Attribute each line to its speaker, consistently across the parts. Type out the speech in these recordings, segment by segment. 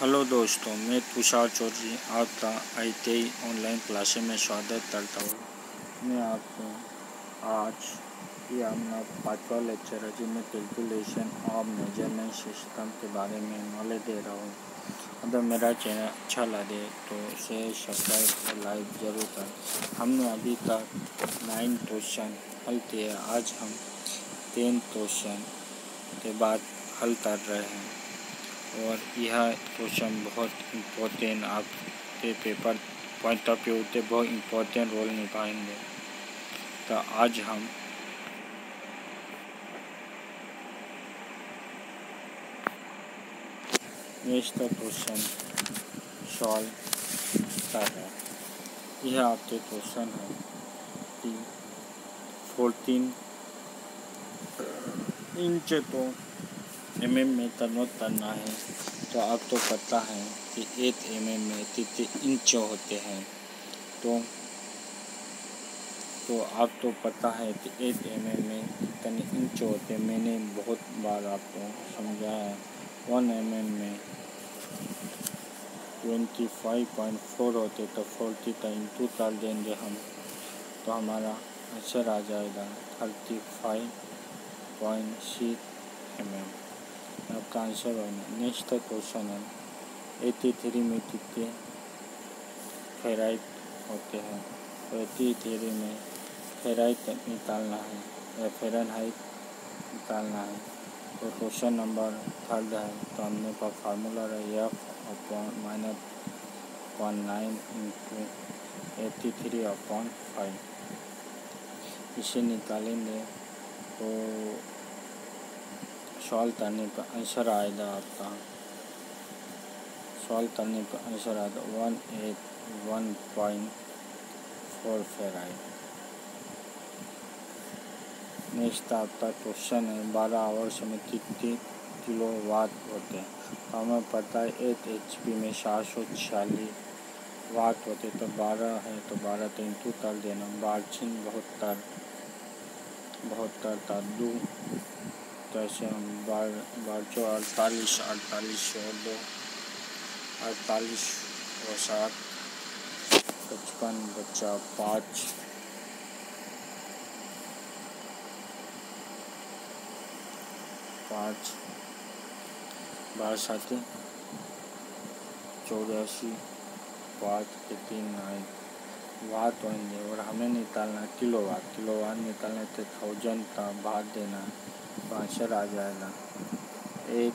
Speaker 1: Hello दोस्तों, मैं तुषार चौधरी। आपका आई टी ऑनलाइन क्लासे में स्वागत करता हूँ। मैं आपको आज ये अपना पाँचवा लेक्चर है, जिसमें कैलकुलेशन और मेज़रमेंट सिस्टम के बारे में नॉलेज दे रहा हूँ। अगर मेरा चैनल अच्छा लगे तो शेयर सब्सक्राइब और लाइक ज़रूर करें। हमने अभी तक नाइन क्वेश्चन हल किए आज हम टेन क्वेश्चन के बाद हल कर रहे हैं। और यह क्वेश्चन बहुत इम्पोर्टेंट आपके पेपर पॉइंट ऑफ़ व्यू से बहुत इम्पोर्टेंट रोल निभाएँगे। तो आज हम नेक्स्ट क्वेश्चन सॉल्व कर रहे हैं। यह आपके क्वेश्चन है। कि फोर्टीन इंच तो एम एम में कन्वर्ट है तो आप तो पता है कि एक एम एम में कितने इंच होते हैं। तो तो आप तो पता है कि एक एम एम में कितने इंच होते हैं। मैंने बहुत बार आपको समझाया है, वन एम एम में ट्वेंटी फाइव पॉइंट फोर होते तो फोर्टी का इंटू कर देंगे हम तो हमारा आंसर आ जाएगा thirty five point six M M आपका आंसर होना नेक्स्ट क्वेश्चन है एटी थ्री में कितने फेराइट होते हैं तो एटी थ्री में फेराइट निकालना है या फेरन हाइट निकालना है तो क्वेश्चन नंबर थर्ड है तो हमने का फार्मूला है F upon minus one nine into eighty three upon five इसे निकालेंगे तो सॉल्व करने पर आंसर आएगा आपका। सॉल्व करने पर आंसर आएगा one eight one point four Fahrenheit next आपका क्वेश्चन है, बारह आवर्स में कितने किलो वाट होते हैं? हमें पता है एक एच पी में सात सौ छियालीस वाट होते तो बारह है तो बारह तो इंटू कर देना। बारह बहत्तर बहत्तर का दो। कैसे हम बार बार चौ अड़तालीस अड़तालीस और दो, अड़तालीस और सात, पचपन, बच्चा पाँच। पाँच, बारह साथी चौरासी, पाँच, तीन नाइन वाट होंगे और हमें निकालना, किलो वाट किलो वाट निकालने थे, थाउज़ेंड का भाग देना। है तो आंसर आ जाएगा eight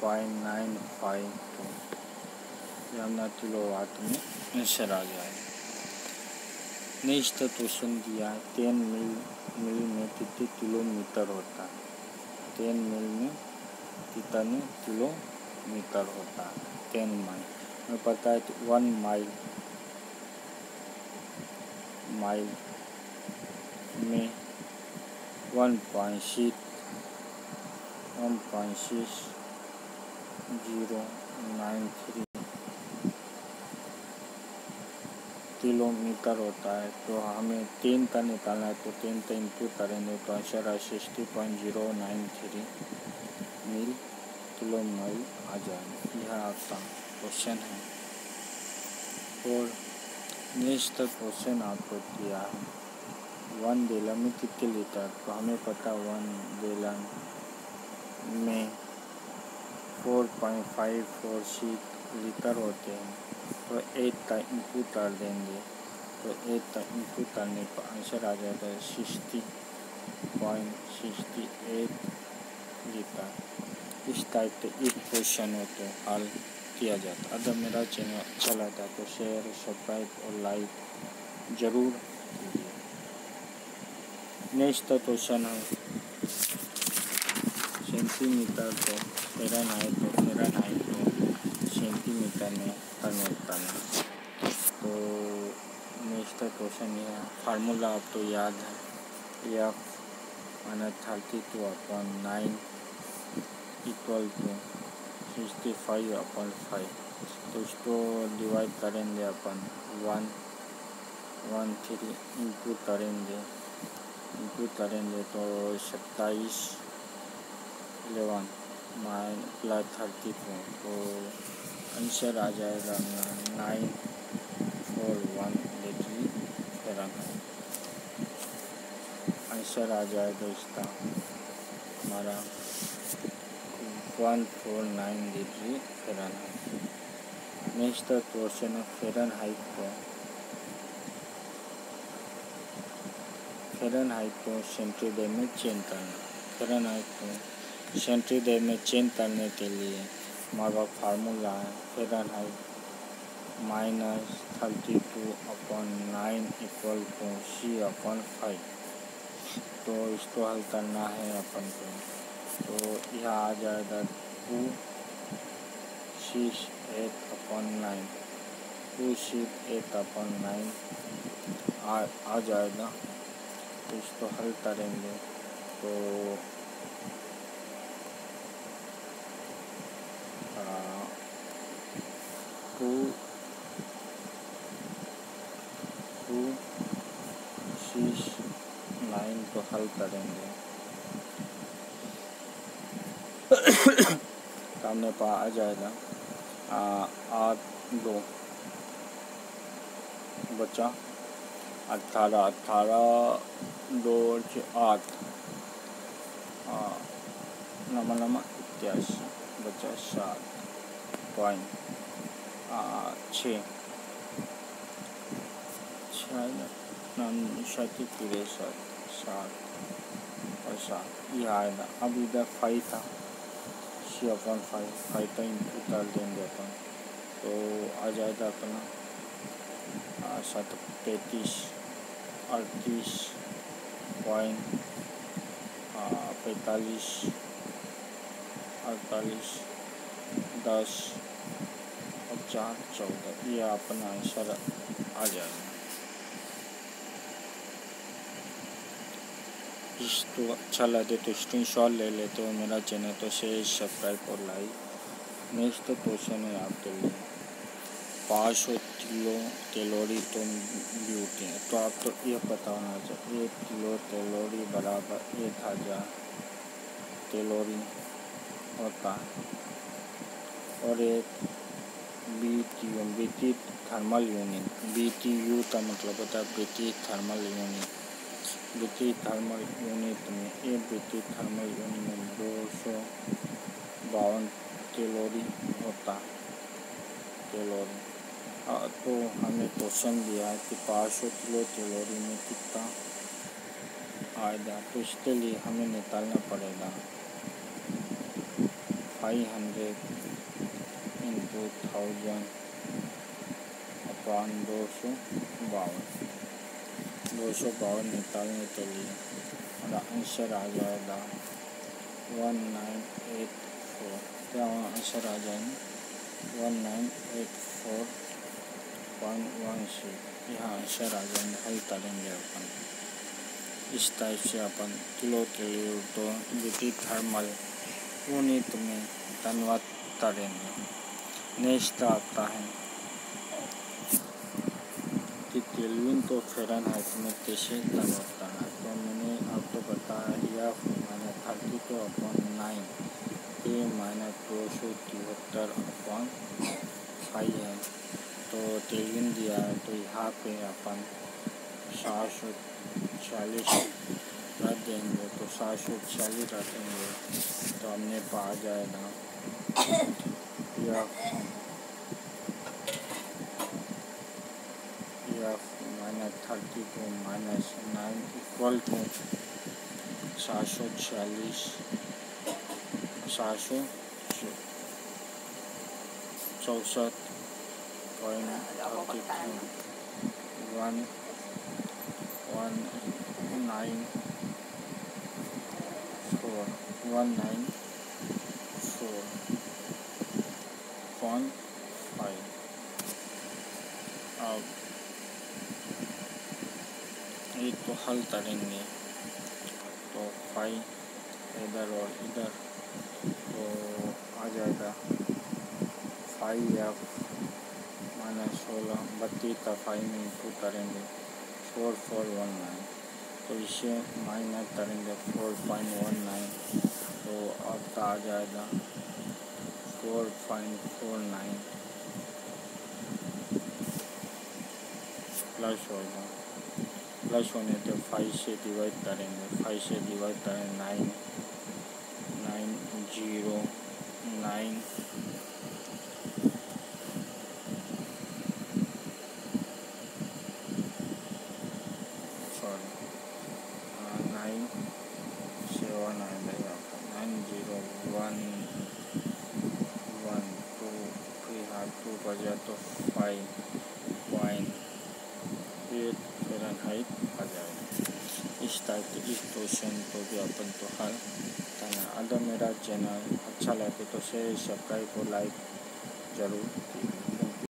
Speaker 1: point nine five two Yamuna kilowatt में आंसर आ जाएगा नेक्स्ट क्वेश्चन दिया है टेन मिल मिल में कितने किलोमीटर होता है। टेन मिल में कितने किलोमीटर होता है टेन माइल। हमें पता है कि वन माइल माइल में one point six one point six zero nine three kilometre होता है तो हमें तीन का निकालना है तो तीन का इंटू करेंगे तो आंसर है sixty point zero nine three मील किलो माइल आ जाएगा। यह आपका क्वेश्चन है। और नेक्स्ट क्वेश्चन आपको दिया है। वन डेलन में कितने लीटर तो हमें पता वन डेलन में four point five four six litre होते हैं। तो एट का इनपुट कर देंगे। तो एट का इनपुट करने पर आंसर आ जाएगा sixty point sixty eight litre इस टाइप के एक क्वेश्चन हैं, हल किया जाता अगर मेरा चैनल अच्छा लगता तो शेयर सब्सक्राइब और लाइक ज़रूर कीजिए। नेक्स्ट क्वेश्चन है। सेंटीमीटर को तो फेरन आए तो सेंटीमीटर में कन्वर्ट करना तो नेक्स्ट क्वेश्चन ये है फार्मूला आप तो याद है F minus thirty two upon nine equal to sixty five upon five तो इसको डिवाइड करेंगे अपन वन वन थ्री इंटू करेंगे इंटू करेंगे तो सत्ताईस eleven nine plus thirty four तो आंसर आ जाएगा nine four one degree Fahrenheit answer आ जाएगा इसका, हमारा one four nine degree Fahrenheit next question है फ़ारेनहाइट को। फ़ारेनहाइट को सेंटीग्रेड में चेंज करना। फ़ारेनहाइट को सेंटीग्रेड में चेंज करने के लिए हमारा फार्मूला है Fahrenheit minus thirty two upon nine equal to C upon five तो इसको हल करना है अपन को। तो यह आ जाएगा two six eight upon nine two six eight upon nine आ आ जाएगा। तो इसको हल करेंगे। तो टू टू सिक्स नाइन को हल करेंगे सामने आ जाएगा। आठ दो। बचा। अट्ठारह अट्ठारह दो आठ। नमा नमा, इक्यासी बचा सात पॉइंट छः छठी तिरसठ सात और सात ये आएगा अब इधर फाइव था सी अपन फाइव फाइव का इंटू कर देंगे अपन तो आ जाएगा अपना सात पैंतीस अड़तीस पॉइंट पैंतालीस अड़तालीस दस चार चौदह। ये अपना आंसर आ जाएगा। तो अच्छा लगे तो स्क्रीन शॉट ले लेते हो, मेरा चैनल तो शेयर सब्सक्राइब और लाइक नेक्स्ट क्वेश्चन है आपके लिए। पाँच सौ किलो कैलोरी तो ब्यूटी है। तो आप तो ये पता होना चाहिए एक किलो कैलोरी बराबर एक हज़ार कैलोरी होता है। और एक B T U B thermal unit B T U का मतलब होता है British thermal unit British thermal unit में एक ब्रिटिश थर्मल यूनिट में दो सौ बावन कैलोरी होता कैलोरी। तो हमें क्वेश्चन दिया है कि पाँच सौ किलो कैलोरी में कितना आएगा तो इसके लिए हमें निकालना पड़ेगा। Five hundred into thousand upon दो सौ बावन दो सौ बावन निकालने के लिए हमारा आंसर आ जाएगा वन नाइन एट फोर क्या वहाँ आंसर आ जाएँगे one nine eight four one one six यहाँ आंसर आ जाएँगे हल करेंगे अपन इस टाइप से अपन किलो के लिए तो विद्युत थर्मल यूनिट में कन्वर्ट करेंगे नेक्स्ट आता है। कि केल्विन को फ़ारेनहाइट में कैसे करना है तो मैंने आपको बताया minus thirty two upon nine A minus दो सौ तिहत्तर अपॉन फाइव है। तो केल्विन दिया है तो यहाँ पे अपन सात सौ चालीस रख देंगे तो सात सौ चालीस रखेंगे तो हमने पा जाएगा। Yeah. of minus 32 minus 9 equal to 746 764.32 1 1 9 4 1 9 हल करेंगे तो फाइव इधर और इधर तो आ जाएगा। फाइव या माइनस सोलह बत्तीस का फाइव में इंटू करेंगे फोर फोर वन नाइन। तो इसे माइनस करेंगे फोर पॉइंट वन नाइन। तो आपका आ जाएगा, four point four nine. Plus होगा। प्लस होने तो फाइव से डिवाइड करेंगे फाइव से डिवाइड करें नाइन नाइन ज़ीरो नाइन जाए तो फाइव पॉइंट एट फ़ारेनहाइट आ जाएगा टाइप इस क्वेश्चन को भी अपन तो हल करना अगर मेरा चैनल अच्छा लगे तो शेयर सब्सक्राइब और लाइक ज़रूर